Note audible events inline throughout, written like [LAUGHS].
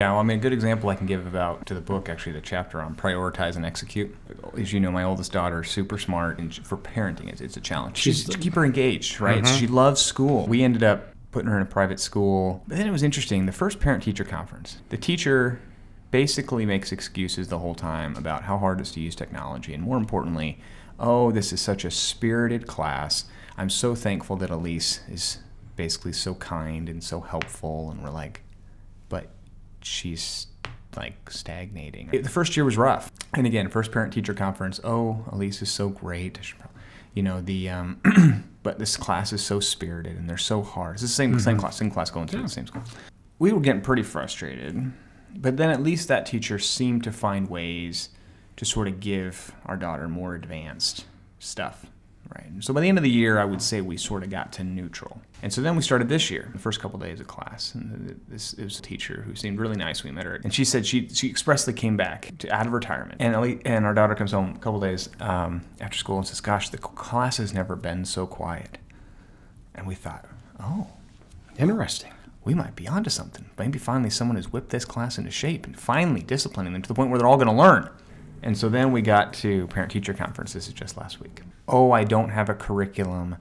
Yeah, well, I mean, a good example I can give about to the book, actually, the chapter on prioritize and execute. As you know, my oldest daughter is super smart, and for parenting, it's, it's a challenge. She's to keep her engaged, right? Mm-hmm. She loves school. We ended up putting her in a private school. But then it was interesting. The first parent-teacher conference, the teacher basically makes excuses the whole time about how hard it is to use technology, and more importantly, oh, this is such a spirited class. I'm so thankful that Elise is basically so kind and so helpful, and we're like, she's like stagnating. The first year was rough. And again, first parent teacher conference. Oh, Elise is so great. I should prob- You know the, um, [CLEARS THROAT] but this class is so spirited and they're so hard. It's the same same class, same class going through the same school. We were getting pretty frustrated, but then at least that teacher seemed to find ways to sort of give our daughter more advanced stuff. Right. And so by the end of the year, I would say we sort of got to neutral. And so then we started this year, the first couple days of class. And this it was a teacher who seemed really nice. We met her, and she said she she expressly came back to, out of retirement. And Ali, and our daughter comes home a couple days um, after school and says, "Gosh, the class has never been so quiet." And we thought, "Oh, Interesting. we might be onto something. Maybe finally someone has whipped this class into shape and finally disciplining them to the point where they're all going to learn. And so then we got to parent teacher conference. This is just last week. Oh, I don't have a curriculum.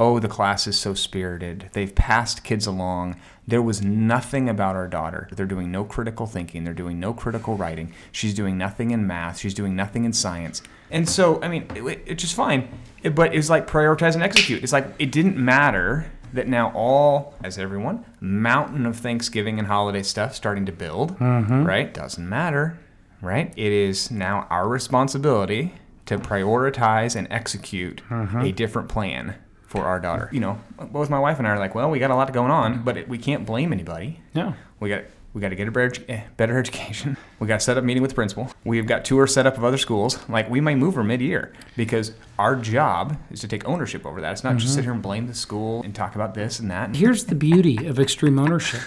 Oh, the class is so spirited. They've passed kids along. There was nothing about our daughter. They're doing no critical thinking. They're doing no critical writing. She's doing nothing in math. She's doing nothing in science. And so, I mean, it, it's just fine. It- but it's like prioritize and execute. It's like it didn't matter that now all, as everyone, mountain of Thanksgiving and holiday stuff starting to build, mm-hmm. right? Doesn't matter, right? It is now our responsibility to prioritize and execute a different plan for our daughter. You know, both my wife and I are like, well, we got a lot going on, but it, we can't blame anybody. No. We got we got to get a better, eh, better education. [LAUGHS] We got to set up a meeting with the principal. We've got tours set up of other schools. Like we may move her mid-year because our job is to take ownership over that. It's not just sit here and blame the school and talk about this and that. Here's the beauty of extreme ownership.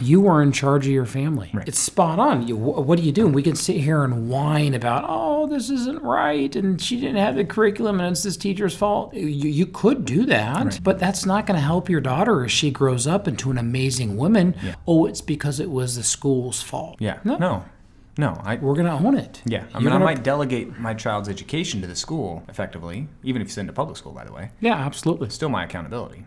You are in charge of your family. Right. It's spot on. You, what do you do? And we can sit here and whine about, oh, this isn't right, and she didn't have the curriculum, and it's this teacher's fault. You, you could do that, but that's not going to help your daughter as she grows up into an amazing woman. Oh, it's because it was the school's fault. Yeah. No, No. No. I. we're going to own it. Yeah. I You're mean, I gonna- might delegate my child's education to the school effectively, even if you send to public school, by the way. Yeah, absolutely. It's still my accountability.